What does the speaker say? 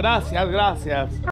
gracias, gracias.